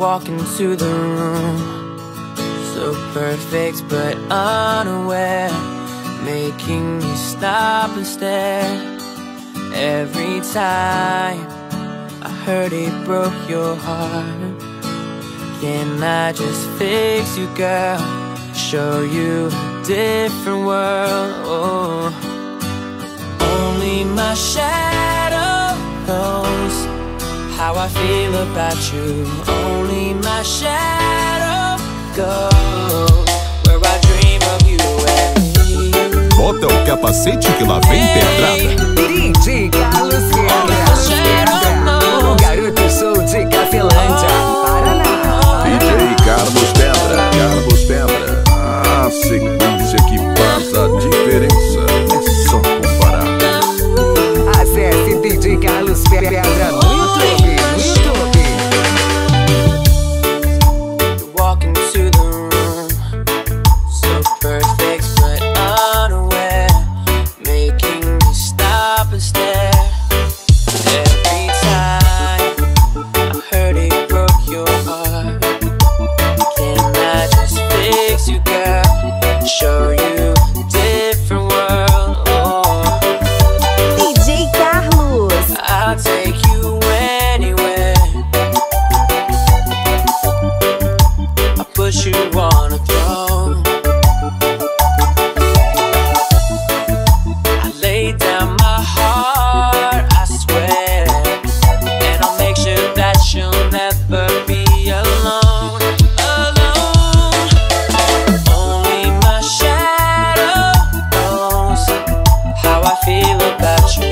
walk into the room. So perfect but unaware. Making me stop and stare. Every time I heard it broke your heart. Can I just fix you girl? Show you a different world. Oh. Only my shadow how I feel about you. Only my shadow goes where I dream of you and me. Bota o capacete que lá vem pedrada. Brinde, Carlos Pedra. O garoto show de Cafelândia, Paraná. DJ Carlos Pedra. Carlos Pedra. A ah, sequência que passa a diferença. Locati